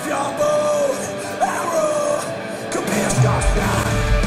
if you're bold. Arrow could be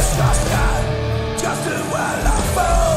Just a well I fall